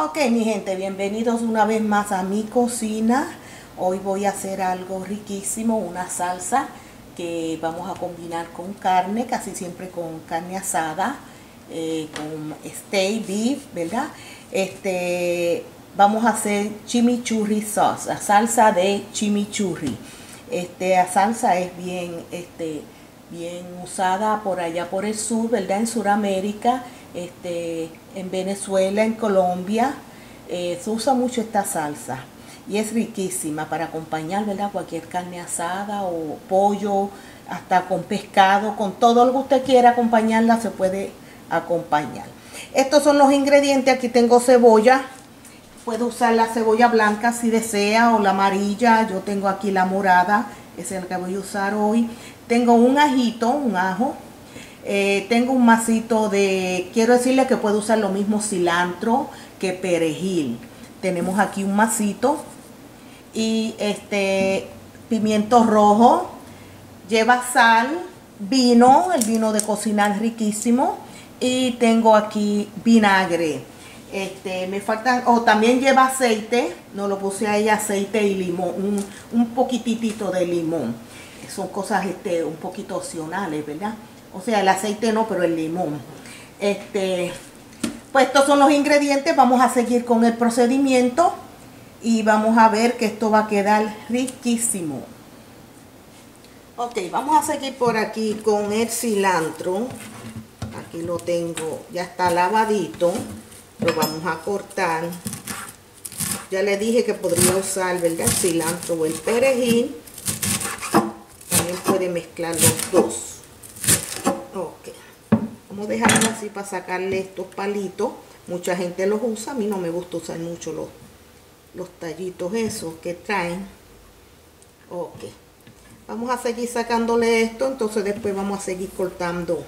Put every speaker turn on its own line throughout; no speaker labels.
Ok, mi gente, bienvenidos una vez más a mi cocina. Hoy voy a hacer algo riquísimo, una salsa que vamos a combinar con carne, casi siempre con carne asada, eh, con steak, beef, ¿verdad? Este, vamos a hacer chimichurri sauce, la salsa de chimichurri. Este, la salsa es bien, este, bien usada por allá por el sur, ¿verdad? En Sudamérica, este, en Venezuela, en Colombia, eh, se usa mucho esta salsa y es riquísima para acompañar, ¿verdad? Cualquier carne asada o pollo, hasta con pescado, con todo lo que usted quiera acompañarla, se puede acompañar. Estos son los ingredientes, aquí tengo cebolla, puede usar la cebolla blanca si desea o la amarilla, yo tengo aquí la morada, es el que voy a usar hoy. Tengo un ajito, un ajo. Eh, tengo un masito de, quiero decirle que puedo usar lo mismo cilantro que perejil. Tenemos aquí un masito y este pimiento rojo. Lleva sal, vino, el vino de cocinar riquísimo. Y tengo aquí vinagre. Este, me faltan, o también lleva aceite, no lo puse ahí aceite y limón, un, un poquitito de limón son cosas este, un poquito opcionales, ¿verdad? O sea, el aceite no, pero el limón. Este, pues estos son los ingredientes. Vamos a seguir con el procedimiento y vamos a ver que esto va a quedar riquísimo. Ok, vamos a seguir por aquí con el cilantro. Aquí lo tengo, ya está lavadito. Lo vamos a cortar. Ya le dije que podría usar, ¿verdad? El cilantro o el perejil puede mezclar los dos. Vamos a dejarlo así para sacarle estos palitos. Mucha gente los usa. A mí no me gusta usar mucho los, los tallitos esos que traen. Ok. Vamos a seguir sacándole esto. Entonces después vamos a seguir cortando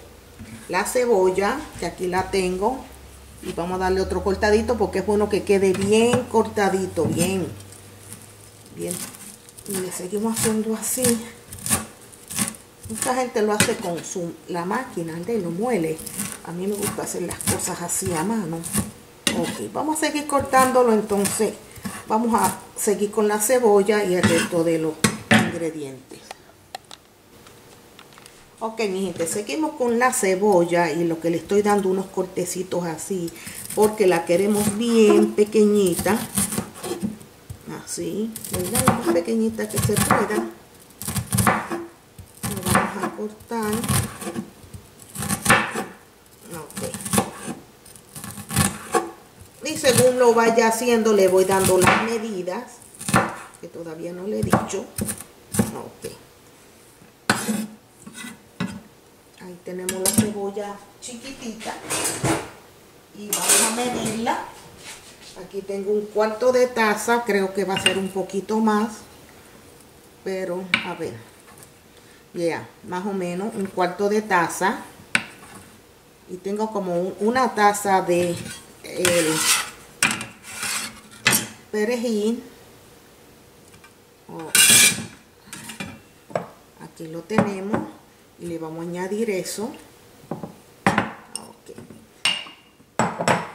la cebolla. Que aquí la tengo. Y vamos a darle otro cortadito porque es bueno que quede bien cortadito. Bien. Bien. Y le seguimos haciendo así. Mucha gente lo hace con su, la máquina, de lo muele. A mí me gusta hacer las cosas así a mano. Ok, vamos a seguir cortándolo entonces. Vamos a seguir con la cebolla y el resto de los ingredientes. Ok, mi gente, seguimos con la cebolla y lo que le estoy dando unos cortecitos así, porque la queremos bien pequeñita. Así, ¿verdad? Más pequeñita que se pueda cortar. Y según lo vaya haciendo, le voy dando las medidas, que todavía no le he dicho. Ahí tenemos la cebolla chiquitita. Y vamos a medirla. Aquí tengo un cuarto de taza, creo que va a ser un poquito más. Pero, a ver ya más o menos un cuarto de taza. Y tengo como una taza de el perejil. Aquí lo tenemos y le vamos a añadir eso.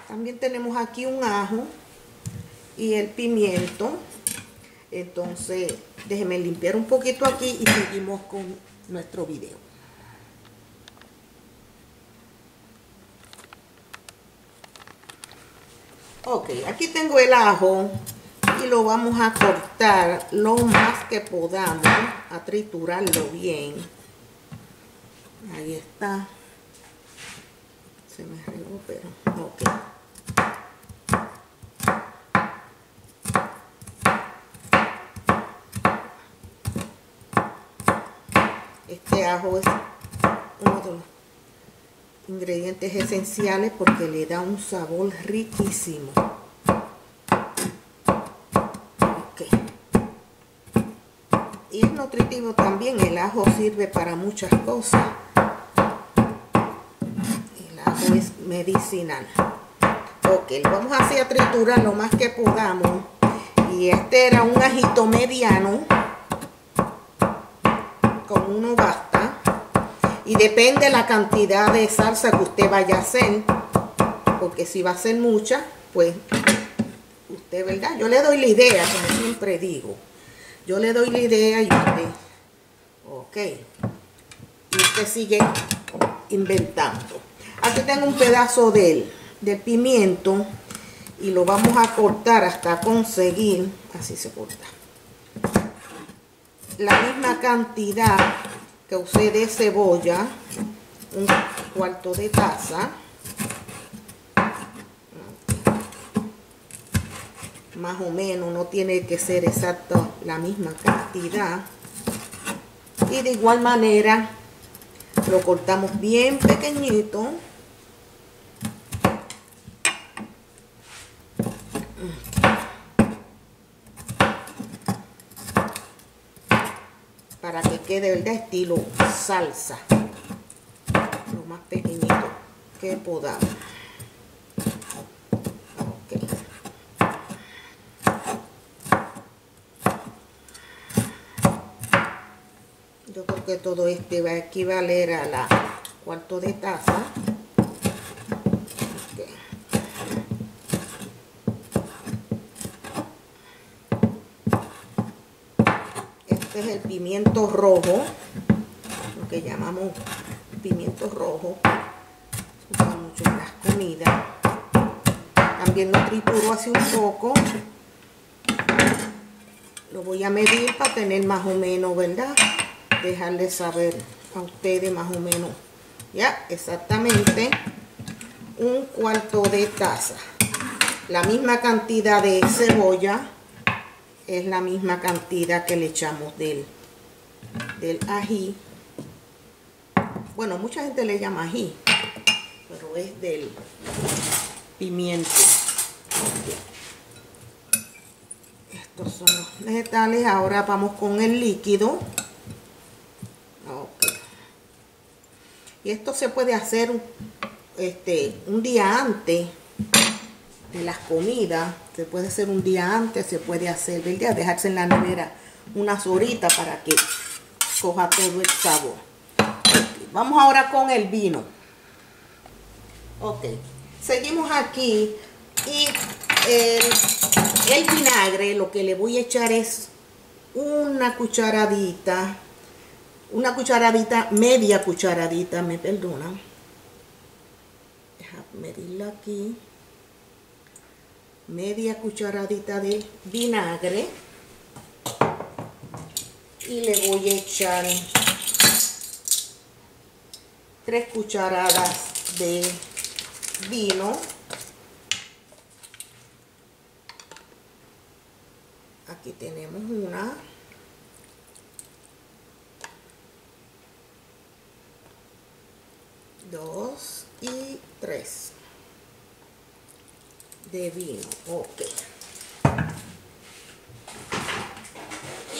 También tenemos aquí un ajo y el pimiento entonces, déjenme limpiar un poquito aquí y seguimos con nuestro video. Ok, aquí tengo el ajo y lo vamos a cortar lo más que podamos, a triturarlo bien. Ahí está. Se me arregló, pero ok. Ajo es uno de los ingredientes esenciales porque le da un sabor riquísimo. Y es nutritivo también, el ajo sirve para muchas cosas. El ajo es medicinal. Ok, vamos así a triturar lo más que podamos. Y este era un ajito mediano con uno basta. Y depende la cantidad de salsa que usted vaya a hacer. Porque si va a ser mucha, pues usted, ¿verdad? Yo le doy la idea, como siempre digo. Yo le doy la idea y usted, ok. Y usted sigue inventando. Aquí tengo un pedazo del, del pimiento y lo vamos a cortar hasta conseguir, así se corta, la misma cantidad que usé de cebolla, un cuarto de taza, más o menos, no tiene que ser exacto la misma cantidad. Y de igual manera lo cortamos bien pequeñito. Para que de estilo salsa. Lo más pequeñito que podamos. que todo este va a equivaler a la cuarto de taza. Este el pimiento rojo, lo que llamamos pimiento rojo. Usa mucho en las comidas. También lo trituro así un poco. Lo voy a medir para tener más o menos, ¿verdad? dejarles saber a ustedes más o menos, ya, exactamente un cuarto de taza. La misma cantidad de cebolla es la misma cantidad que le echamos del, del ají. Bueno, mucha gente le llama ají, pero es del pimiento. Estos son los vegetales. Ahora vamos con el líquido. Y esto se puede hacer este, un día antes las comidas. Se puede hacer un día antes, se puede hacer, ¿verdad? Dejarse en la nevera unas horitas para que coja todo el sabor. Vamos ahora con el vino. Ok. Seguimos aquí. Y el, el vinagre, lo que le voy a echar es una cucharadita una cucharadita, media cucharadita, me perdona. Deja medirla aquí. Media cucharadita de vinagre. Y le voy a echar tres cucharadas de vino. Aquí tenemos una. dos y tres de vino. Ok.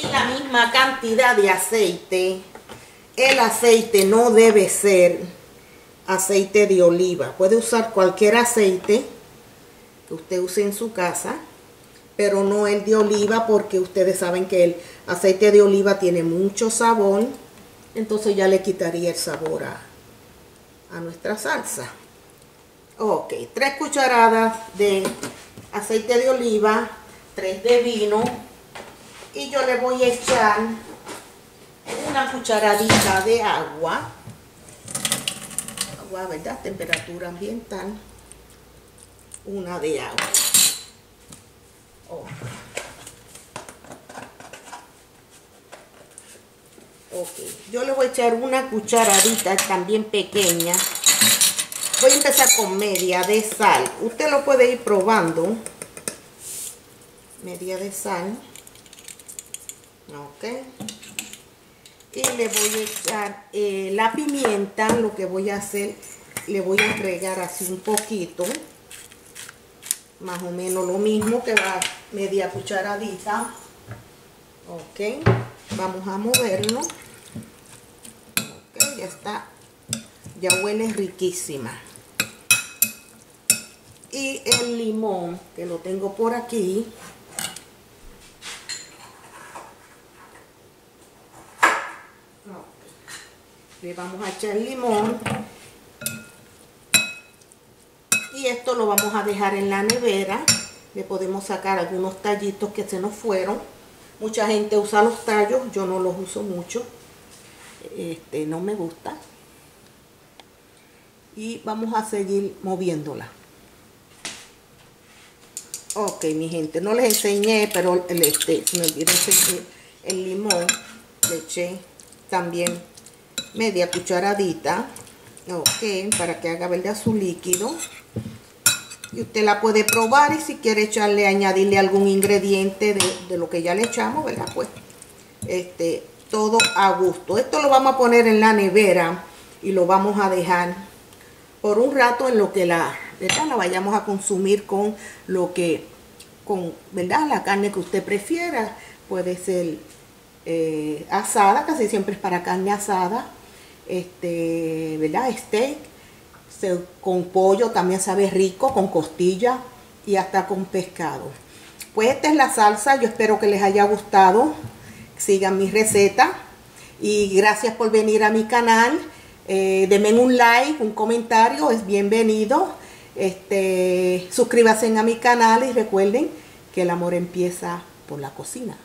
Y la misma cantidad de aceite. El aceite no debe ser aceite de oliva. Puede usar cualquier aceite que usted use en su casa, pero no el de oliva porque ustedes saben que el aceite de oliva tiene mucho sabor, entonces ya le quitaría el sabor a, a nuestra salsa. Ok, tres cucharadas de aceite de oliva, tres de vino y yo le voy a echar una cucharadita de agua. Agua, ¿verdad? Temperatura ambiental. Una de agua. Ok, yo le voy a echar una cucharadita también pequeña. Voy a empezar con media de sal. Usted lo puede ir probando. Media de sal. Ok. Y le voy a echar eh, la pimienta. Lo que voy a hacer, le voy a agregar así un poquito. Más o menos lo mismo que va media cucharadita. Ok. Vamos a moverlo ya está, ya huele riquísima. Y el limón, que lo tengo por aquí. Le vamos a echar limón. Y esto lo vamos a dejar en la nevera Le podemos sacar algunos tallitos que se nos fueron. Mucha gente usa los tallos, yo no los uso mucho. Este, no me gusta. Y vamos a seguir moviéndola. Ok, mi gente, no les enseñé, pero el, este, me olvidó el limón. Le eché también media cucharadita. Ok, para que haga verde su líquido y usted la puede probar y si quiere echarle, añadirle algún ingrediente de, lo que ya le echamos, ¿verdad? Pues este, todo a gusto. Esto lo vamos a poner en la nevera y lo vamos a dejar por un rato en lo que la, la vayamos a consumir con lo que, con, ¿verdad? La carne que usted prefiera. Puede ser eh, asada, casi siempre es para carne asada, este, ¿verdad? Steak con pollo también sabe rico, con costilla y hasta con pescado. Pues esta es la salsa, yo espero que les haya gustado. Sigan mi receta y gracias por venir a mi canal. Eh, denme un like, un comentario, es bienvenido. Este, suscríbanse a mi canal y recuerden que el amor empieza por la cocina.